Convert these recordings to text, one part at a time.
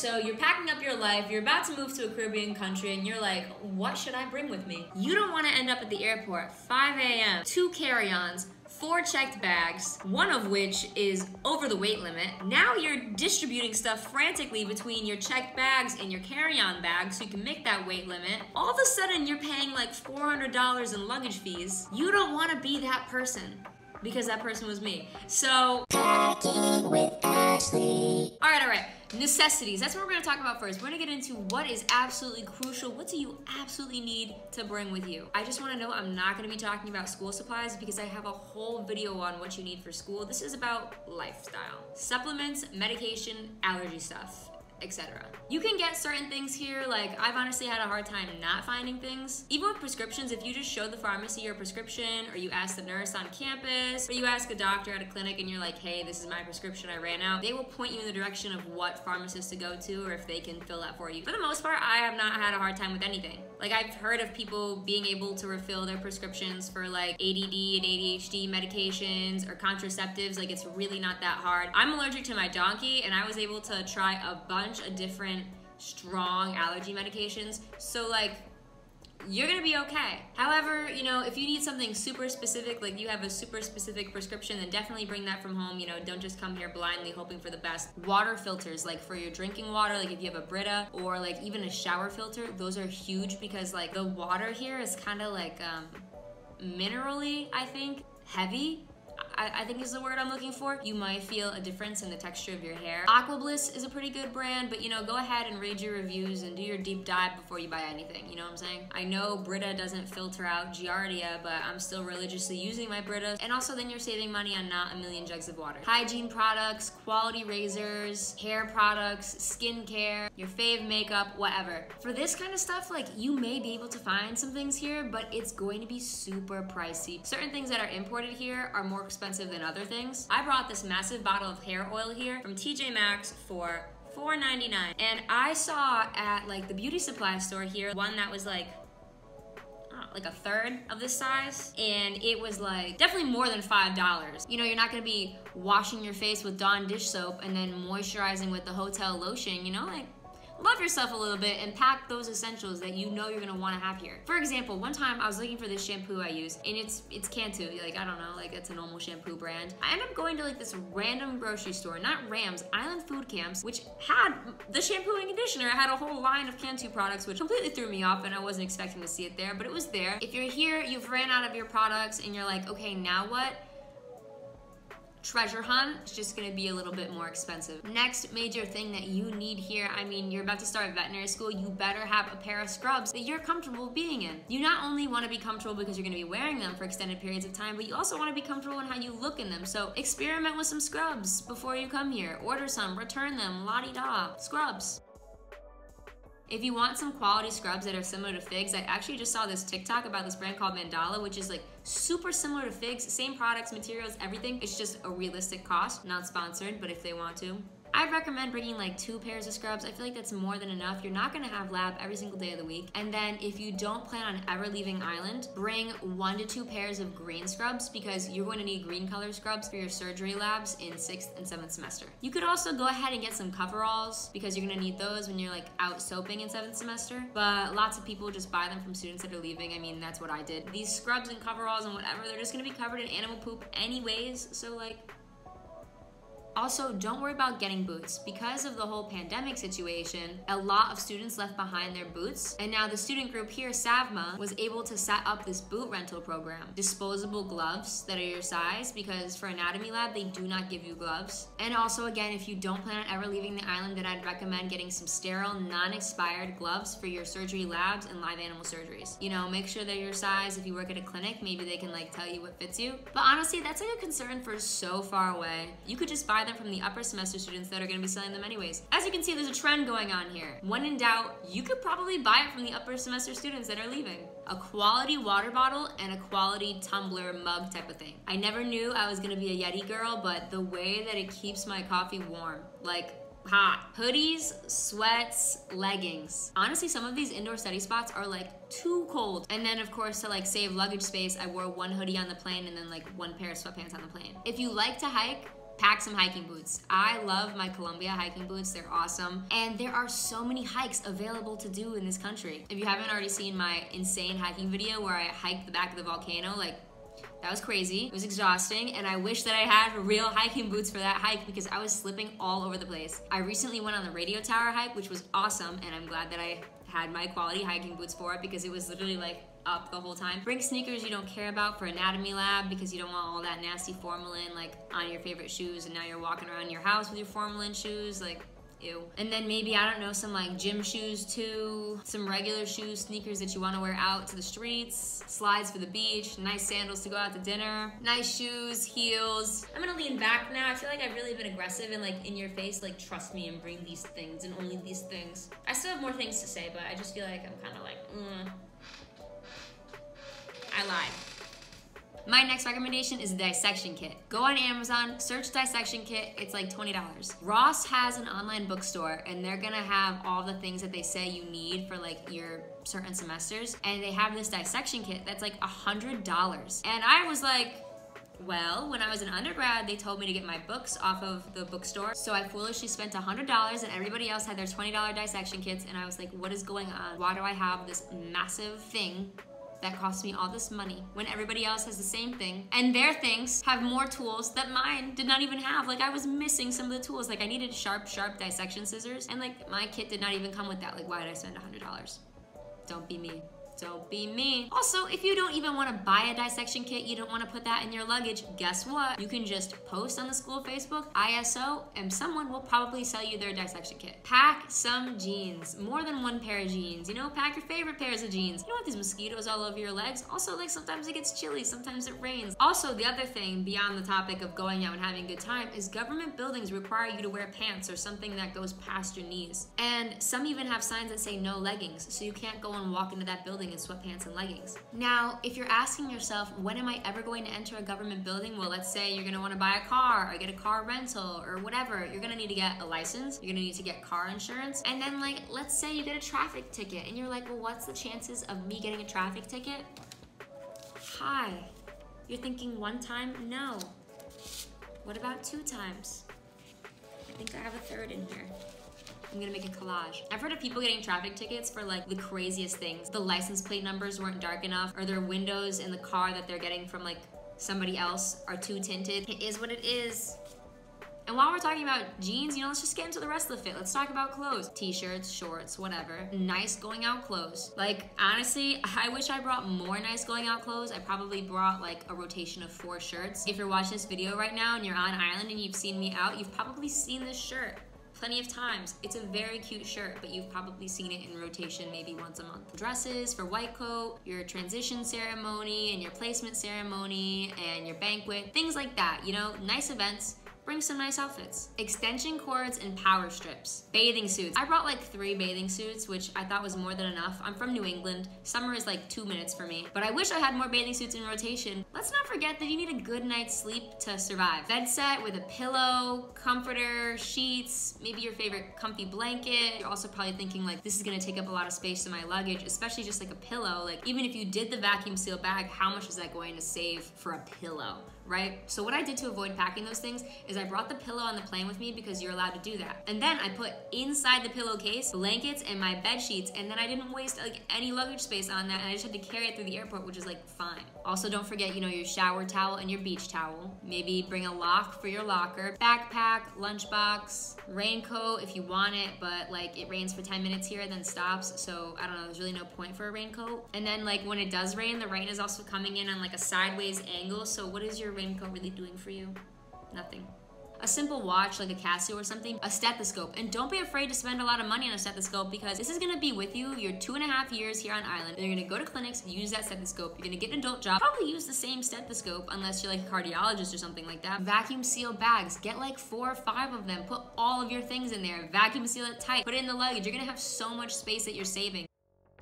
so you're packing up your life, you're about to move to a Caribbean country, and you're like, what should I bring with me? You don't want to end up at the airport 5 a.m., two carry-ons, four checked bags, one of which is over the weight limit. Now you're distributing stuff frantically between your checked bags and your carry-on bags so you can make that weight limit. All of a sudden you're paying like $400 in luggage fees. You don't want to be that person because that person was me. So, Packing with Ashley. all right, all right. Necessities. That's what we're going to talk about first. We're going to get into what is absolutely crucial. What do you absolutely need to bring with you? I just want to know I'm not going to be talking about school supplies because I have a whole video on what you need for school. This is about lifestyle. Supplements, medication, allergy stuff etc. You can get certain things here, like I've honestly had a hard time not finding things. Even with prescriptions, if you just show the pharmacy your prescription, or you ask the nurse on campus, or you ask a doctor at a clinic and you're like, hey, this is my prescription, I ran out, they will point you in the direction of what pharmacist to go to or if they can fill that for you. For the most part, I have not had a hard time with anything. Like I've heard of people being able to refill their prescriptions for like ADD and ADHD medications or contraceptives. Like it's really not that hard. I'm allergic to my donkey and I was able to try a bunch of different strong allergy medications. So like you're gonna be okay. However, you know, if you need something super specific, like you have a super specific prescription, then definitely bring that from home. You know, don't just come here blindly hoping for the best. Water filters, like for your drinking water, like if you have a Brita or like even a shower filter, those are huge because like the water here is kind of like um, minerally, I think, heavy. I, I think is the word I'm looking for. You might feel a difference in the texture of your hair. Aquabliss is a pretty good brand, but you know, go ahead and read your reviews and do your deep dive before you buy anything. You know what I'm saying? I know Brita doesn't filter out Giardia, but I'm still religiously using my Brita. And also then you're saving money on not a million jugs of water. Hygiene products, quality razors, hair products, skincare, your fave makeup, whatever. For this kind of stuff, like you may be able to find some things here, but it's going to be super pricey. Certain things that are imported here are more expensive than other things. I brought this massive bottle of hair oil here from TJ Maxx for $4.99. And I saw at like the beauty supply store here, one that was like like a third of this size and it was like definitely more than five dollars you know you're not gonna be washing your face with dawn dish soap and then moisturizing with the hotel lotion you know like love yourself a little bit and pack those essentials that you know you're gonna want to have here. For example, one time I was looking for this shampoo I use, and it's it's Cantu, like I don't know, like it's a normal shampoo brand. I ended up going to like this random grocery store, not Rams, Island Food Camps, which had the shampoo and conditioner. It had a whole line of Cantu products, which completely threw me off, and I wasn't expecting to see it there, but it was there. If you're here, you've ran out of your products, and you're like, okay, now what? Treasure hunt it's just gonna be a little bit more expensive. Next major thing that you need here i mean you're about to start veterinary school you better have a pair of scrubs that you're comfortable being in. You not only want to be comfortable because you're to be wearing them for extended periods of time but you also want to be comfortable in how you look in them. So experiment with some scrubs before you come here. Order some return them la-di-da. Scrubs. If you want some quality scrubs that are similar to Figs, I actually just saw this TikTok about this brand called Mandala, which is like super similar to Figs, same products, materials, everything. It's just a realistic cost, not sponsored, but if they want to. I'd recommend bringing like two pairs of scrubs. I feel like that's more than enough. You're not gonna have lab every single day of the week. And then if you don't plan on ever leaving island, bring one to two pairs of green scrubs because you're going to need green color scrubs for your surgery labs in sixth and seventh semester. You could also go ahead and get some coveralls because you're gonna need those when you're like out soaping in seventh semester. But lots of people just buy them from students that are leaving. I mean, that's what I did. These scrubs and coveralls and whatever, they're just gonna be covered in animal poop anyways. So like, also, don't worry about getting boots. Because of the whole pandemic situation, a lot of students left behind their boots. And now the student group here, SAVMA, was able to set up this boot rental program. Disposable gloves that are your size, because for anatomy lab, they do not give you gloves. And also, again, if you don't plan on ever leaving the island, then I'd recommend getting some sterile, non-expired gloves for your surgery labs and live animal surgeries. You know, make sure they're your size. If you work at a clinic, maybe they can like tell you what fits you. But honestly, that's like a concern for so far away. You could just buy them from the upper semester students that are gonna be selling them anyways. As you can see, there's a trend going on here. When in doubt, you could probably buy it from the upper semester students that are leaving. A quality water bottle and a quality tumbler mug type of thing. I never knew I was gonna be a Yeti girl, but the way that it keeps my coffee warm, like hot. Hoodies, sweats, leggings. Honestly, some of these indoor study spots are like too cold. And then of course to like save luggage space, I wore one hoodie on the plane and then like one pair of sweatpants on the plane. If you like to hike, pack some hiking boots. I love my Columbia hiking boots. They're awesome. And there are so many hikes available to do in this country. If you haven't already seen my insane hiking video where I hiked the back of the volcano, like that was crazy. It was exhausting, and I wish that I had real hiking boots for that hike because I was slipping all over the place. I recently went on the radio tower hike, which was awesome, and I'm glad that I had my quality hiking boots for it because it was literally like up the whole time. Bring sneakers you don't care about for anatomy lab because you don't want all that nasty formalin like on your favorite shoes and now you're walking around your house with your formalin shoes. Like Ew. And then maybe, I don't know, some like gym shoes too, some regular shoes, sneakers that you wanna wear out to the streets, slides for the beach, nice sandals to go out to dinner, nice shoes, heels. I'm gonna lean back now. I feel like I've really been aggressive and like in your face, like trust me and bring these things and only these things. I still have more things to say, but I just feel like I'm kinda like, mm. My next recommendation is a dissection kit. Go on Amazon, search dissection kit, it's like $20. Ross has an online bookstore and they're gonna have all the things that they say you need for like your certain semesters. And they have this dissection kit that's like $100. And I was like, well, when I was an undergrad, they told me to get my books off of the bookstore. So I foolishly spent $100 and everybody else had their $20 dissection kits. And I was like, what is going on? Why do I have this massive thing that costs me all this money when everybody else has the same thing and their things have more tools that mine did not even have. Like i was missing some of the tools. Like i needed sharp sharp dissection scissors and like my kit did not even come with that. Like why did i spend a hundred dollars? Don't be me don't be me. Also, if you don't even want to buy a dissection kit, you don't want to put that in your luggage, guess what? You can just post on the school Facebook, ISO, and someone will probably sell you their dissection kit. Pack some jeans, more than one pair of jeans. You know, pack your favorite pairs of jeans. You don't want these mosquitoes all over your legs. Also, like sometimes it gets chilly, sometimes it rains. Also, the other thing beyond the topic of going out and having a good time is government buildings require you to wear pants or something that goes past your knees. And some even have signs that say no leggings, so you can't go and walk into that building in sweatpants and leggings. Now, if you're asking yourself, when am I ever going to enter a government building? Well, let's say you're gonna wanna buy a car or get a car rental or whatever. You're gonna need to get a license, you're gonna need to get car insurance, and then like, let's say you get a traffic ticket and you're like, well, what's the chances of me getting a traffic ticket? Hi. You're thinking one time? No. What about two times? I think I have a third in here. I'm gonna make a collage. I've heard of people getting traffic tickets for like the craziest things. The license plate numbers weren't dark enough, or their windows in the car that they're getting from like somebody else are too tinted. It is what it is. And while we're talking about jeans, you know, let's just get into the rest of the fit. Let's talk about clothes. T-shirts, shorts, whatever. Nice going out clothes. Like, honestly, I wish I brought more nice going out clothes. I probably brought like a rotation of four shirts. If you're watching this video right now and you're on island and you've seen me out, you've probably seen this shirt plenty of times. It's a very cute shirt, but you've probably seen it in rotation maybe once a month. Dresses for white coat, your transition ceremony and your placement ceremony and your banquet, things like that, you know, nice events bring some nice outfits. Extension cords and power strips. Bathing suits. I brought like three bathing suits, which I thought was more than enough. I'm from New England. Summer is like two minutes for me. But I wish I had more bathing suits in rotation. Let's not forget that you need a good night's sleep to survive. Bed set with a pillow, comforter, sheets, maybe your favorite comfy blanket. You're also probably thinking like, this is gonna take up a lot of space in my luggage, especially just like a pillow. Like even if you did the vacuum seal bag, how much is that going to save for a pillow? Right? So what I did to avoid packing those things is I brought the pillow on the plane with me because you're allowed to do that. And then I put inside the pillowcase blankets and my bed sheets and then I didn't waste like any luggage space on that and I just had to carry it through the airport, which is like fine. Also don't forget, you know, your shower towel and your beach towel. Maybe bring a lock for your locker, backpack, lunchbox, raincoat if you want it, but like it rains for 10 minutes here and then stops. So I don't know, there's really no point for a raincoat. And then like when it does rain, the rain is also coming in on like a sideways angle. So what is your raincoat really doing for you? Nothing. A simple watch like a Casio or something, a stethoscope. And don't be afraid to spend a lot of money on a stethoscope because this is gonna be with you your two and a half years here on island. And you're gonna go to clinics, use that stethoscope. You're gonna get an adult job, probably use the same stethoscope unless you're like a cardiologist or something like that. Vacuum seal bags, get like four or five of them. Put all of your things in there. Vacuum seal it tight. Put it in the luggage. You're gonna have so much space that you're saving.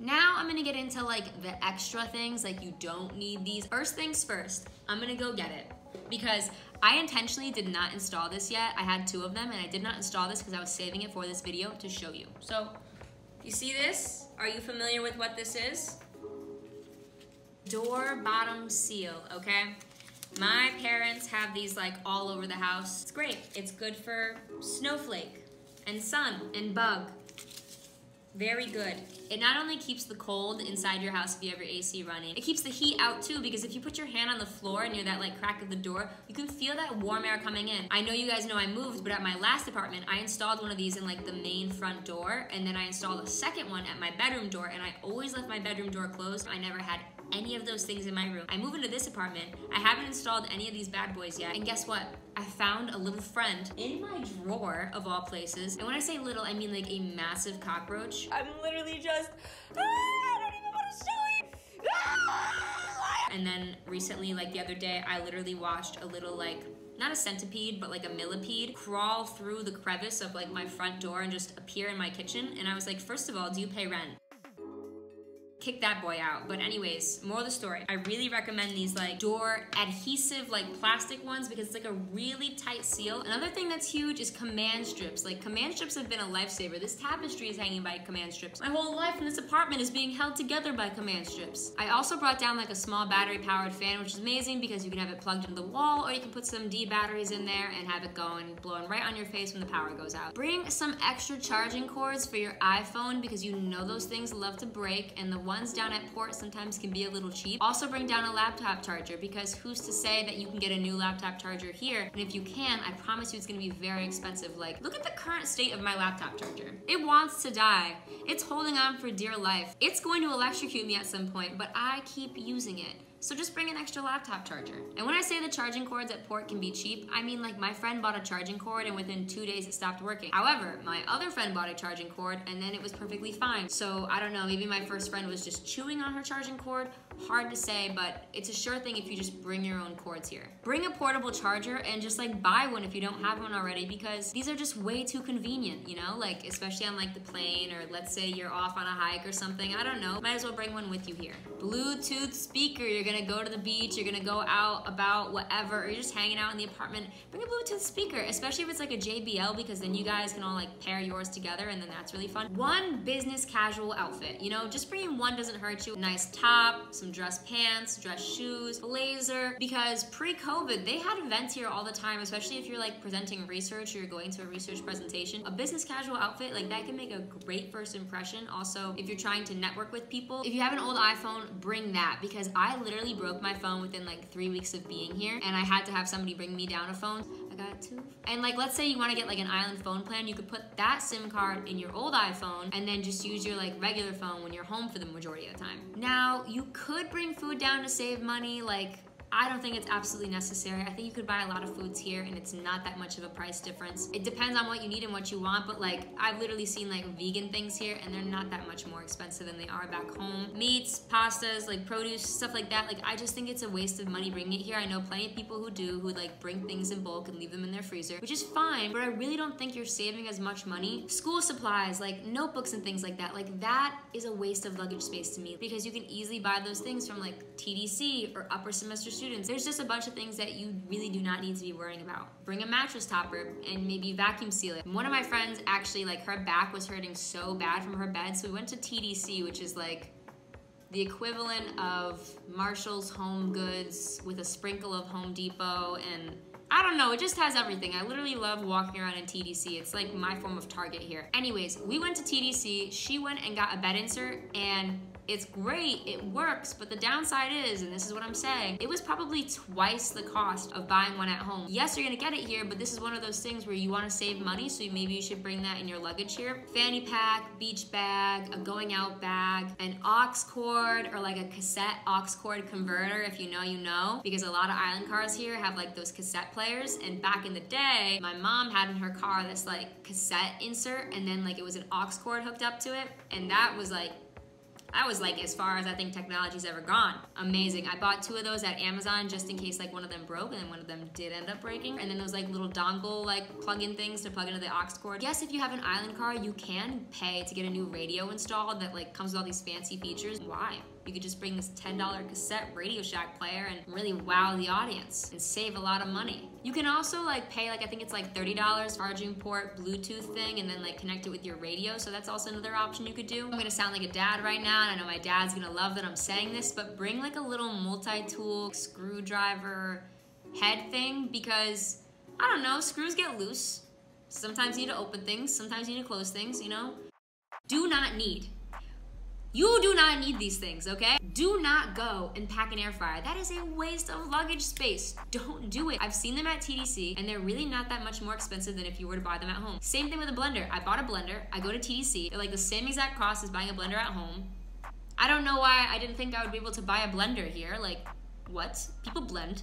Now I'm gonna get into like the extra things, like you don't need these. First things first, I'm gonna go get it because I intentionally did not install this yet. I had two of them and I did not install this because I was saving it for this video to show you. So, you see this? Are you familiar with what this is? Door bottom seal, okay? My parents have these like all over the house. It's great. It's good for snowflake and sun and bug. Very good. It not only keeps the cold inside your house if you have your AC running, it keeps the heat out too because if you put your hand on the floor near that like crack of the door, you can feel that warm air coming in. I know you guys know I moved, but at my last apartment, I installed one of these in like the main front door and then I installed a second one at my bedroom door and I always left my bedroom door closed. I never had any of those things in my room. I move into this apartment. I haven't installed any of these bad boys yet. And guess what? I found a little friend in my drawer of all places. And when I say little, I mean like a massive cockroach. I'm literally just, ah, I don't even want to show it. Ah! And then recently, like the other day, I literally watched a little like not a centipede, but like a millipede crawl through the crevice of like my front door and just appear in my kitchen. And I was like, first of all, do you pay rent? Kick that boy out. But anyways, more of the story. I really recommend these like door adhesive like plastic ones because it's like a really tight seal. Another thing that's huge is command strips. Like command strips have been a lifesaver. This tapestry is hanging by command strips. My whole life in this apartment is being held together by command strips. I also brought down like a small battery powered fan, which is amazing because you can have it plugged into the wall or you can put some D batteries in there and have it going, blowing right on your face when the power goes out. Bring some extra charging cords for your iPhone because you know those things love to break and the ones down at port sometimes can be a little cheap. Also bring down a laptop charger because who's to say that you can get a new laptop charger here? And if you can, I promise you it's gonna be very expensive. Like, look at the current state of my laptop charger. It wants to die. It's holding on for dear life. It's going to electrocute me at some point, but I keep using it. So just bring an extra laptop charger. And when I say the charging cords at port can be cheap, I mean like my friend bought a charging cord and within two days it stopped working. However, my other friend bought a charging cord and then it was perfectly fine. So I don't know, maybe my first friend was just chewing on her charging cord. Hard to say, but it's a sure thing if you just bring your own cords here. Bring a portable charger and just like buy one if you don't have one already because these are just way too convenient, you know? Like especially on like the plane or let's say you're off on a hike or something. I don't know. Might as well bring one with you here. Bluetooth speaker. You're gonna go to the beach, you're gonna go out about whatever, or you're just hanging out in the apartment, bring a Bluetooth speaker, especially if it's like a JBL, because then you guys can all like pair yours together and then that's really fun. One business casual outfit, you know, just bringing one doesn't hurt you. Nice top, some dress pants, dress shoes, blazer, because pre-COVID, they had events here all the time, especially if you're like presenting research or you're going to a research presentation. A business casual outfit, like that can make a great first impression. Also, if you're trying to network with people, if you have an old iPhone, bring that because I literally broke my phone within like three weeks of being here and I had to have somebody bring me down a phone. I got two. And like, let's say you wanna get like an island phone plan, you could put that SIM card in your old iPhone and then just use your like regular phone when you're home for the majority of the time. Now, you could bring food down to save money, like I don't think it's absolutely necessary. I think you could buy a lot of foods here and it's not that much of a price difference. It depends on what you need and what you want, but like I've literally seen like vegan things here and they're not that much more expensive than they are back home. Meats, pastas, like produce, stuff like that. Like I just think it's a waste of money bringing it here. I know plenty of people who do who like bring things in bulk and leave them in their freezer, which is fine, but I really don't think you're saving as much money. School supplies, like notebooks and things like that, like that is a waste of luggage space to me because you can easily buy those things from like TDC or upper semester students. There's just a bunch of things that you really do not need to be worrying about. Bring a mattress topper and maybe vacuum seal it. One of my friends actually, like her back was hurting so bad from her bed, so we went to TDC, which is like the equivalent of Marshall's Home Goods with a sprinkle of Home Depot and I don't know, it just has everything. I literally love walking around in TDC. It's like my form of Target here. Anyways, we went to TDC, she went and got a bed insert and it's great, it works, but the downside is, and this is what I'm saying, it was probably twice the cost of buying one at home. Yes, you're gonna get it here, but this is one of those things where you wanna save money, so maybe you should bring that in your luggage here. Fanny pack, beach bag, a going out bag, an aux cord, or like a cassette aux cord converter, if you know, you know, because a lot of island cars here have like those cassette players, and back in the day, my mom had in her car this like cassette insert, and then like it was an aux cord hooked up to it, and that was like that was like as far as I think technology's ever gone. Amazing. I bought two of those at Amazon just in case like one of them broke and then one of them did end up breaking. And then those like little dongle like plug-in things to plug into the aux cord. Yes, if you have an island car, you can pay to get a new radio installed that like comes with all these fancy features. Why? You could just bring this $10 cassette Radio Shack player and really wow the audience and save a lot of money. You can also like pay like I think it's like $30 charging port Bluetooth thing and then like connect it with your radio. So that's also another option you could do. I'm gonna sound like a dad right now and I know my dad's gonna love that I'm saying this, but bring like a little multi-tool screwdriver, head thing because, I don't know, screws get loose. Sometimes you need to open things, sometimes you need to close things, you know? Do not need. You do not need these things, okay? Do not go and pack an air fryer. That is a waste of luggage space. Don't do it. I've seen them at TDC and they're really not that much more expensive than if you were to buy them at home. Same thing with a blender. I bought a blender, I go to TDC, they're like the same exact cost as buying a blender at home. I don't know why I didn't think I would be able to buy a blender here. Like, what? People blend.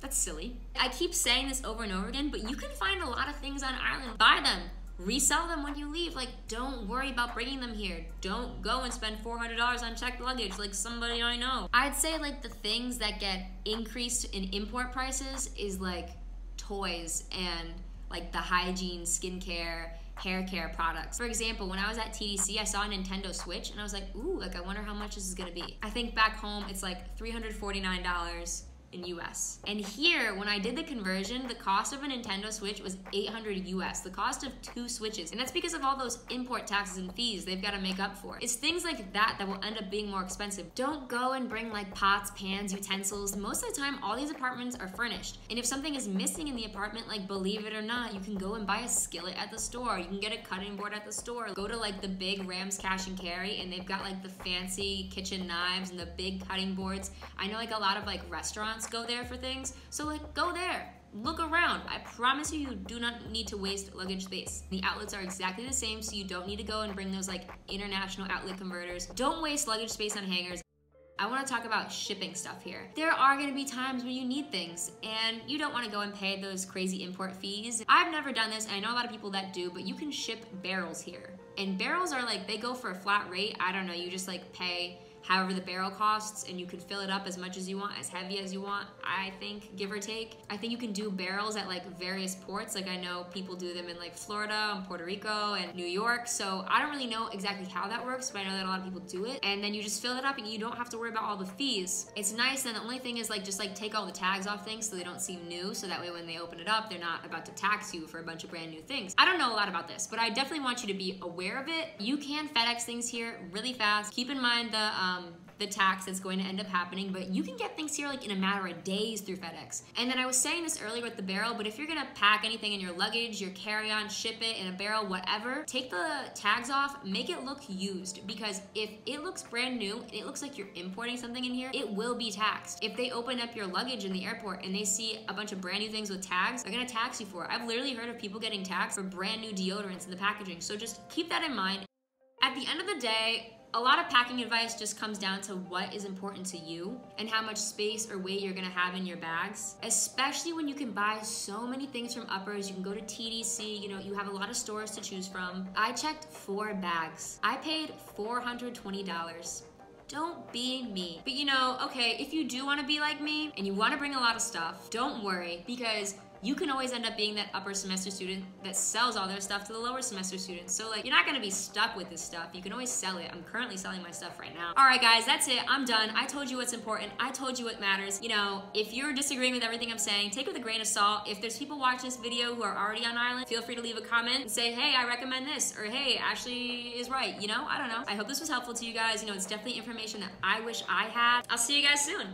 That's silly. I keep saying this over and over again, but you can find a lot of things on island. Buy them. Resell them when you leave. Like, don't worry about bringing them here. Don't go and spend $400 on checked luggage like somebody I know. I'd say, like, the things that get increased in import prices is like toys and like the hygiene, skincare, hair care products. For example, when I was at TDC, I saw a Nintendo Switch and I was like, ooh, like I wonder how much this is gonna be. I think back home it's like $349 in US. And here, when I did the conversion, the cost of a Nintendo Switch was 800 US, the cost of two Switches. And that's because of all those import taxes and fees they've got to make up for. It's things like that that will end up being more expensive. Don't go and bring like pots, pans, utensils. Most of the time, all these apartments are furnished. And if something is missing in the apartment, like believe it or not, you can go and buy a skillet at the store. You can get a cutting board at the store. Go to like the big Rams Cash and Carry and they've got like the fancy kitchen knives and the big cutting boards. I know like a lot of like restaurants go there for things. So like go there. Look around. I promise you, you do not need to waste luggage space. The outlets are exactly the same, so you don't need to go and bring those like international outlet converters. Don't waste luggage space on hangers. I want to talk about shipping stuff here. There are going to be times when you need things and you don't want to go and pay those crazy import fees. I've never done this, and I know a lot of people that do, but you can ship barrels here. And barrels are like, they go for a flat rate. I don't know, you just like pay however the barrel costs and you can fill it up as much as you want as heavy as you want i think give or take. I think you can do barrels at like various ports. Like i know people do them in like florida and puerto rico and new york so i don't really know exactly how that works but i know that a lot of people do it. And then you just fill it up and you don't have to worry about all the fees. It's nice and the only thing is like just like take all the tags off things so they don't seem new so that way when they open it up they're not about to tax you for a bunch of brand new things. I don't know a lot about this but i definitely want you to be aware of it. You can fedex things here really fast. Keep in mind the um, the tax that's going to end up happening, but you can get things here like in a matter of days through FedEx. And then I was saying this earlier with the barrel, but if you're gonna pack anything in your luggage, your carry-on, ship it in a barrel, whatever, take the tags off, make it look used because if it looks brand new and it looks like you're importing something in here, it will be taxed. If they open up your luggage in the airport and they see a bunch of brand new things with tags, they're gonna tax you for it. I've literally heard of people getting taxed for brand new deodorants in the packaging. So just keep that in mind. At the end of the day, a lot of packing advice just comes down to what is important to you and how much space or weight you're gonna have in your bags, especially when you can buy so many things from uppers. You can go to TDC, you know, you have a lot of stores to choose from. I checked four bags. I paid $420. Don't be me. But you know, okay, if you do wanna be like me and you wanna bring a lot of stuff, don't worry because you can always end up being that upper semester student that sells all their stuff to the lower semester students. So like, you're not gonna be stuck with this stuff. You can always sell it. I'm currently selling my stuff right now. All right, guys, that's it. I'm done. I told you what's important. I told you what matters. You know, if you're disagreeing with everything I'm saying, take it with a grain of salt. If there's people watching this video who are already on island, feel free to leave a comment and say, hey, I recommend this, or hey, Ashley is right. You know, I don't know. I hope this was helpful to you guys. You know, it's definitely information that I wish I had. I'll see you guys soon.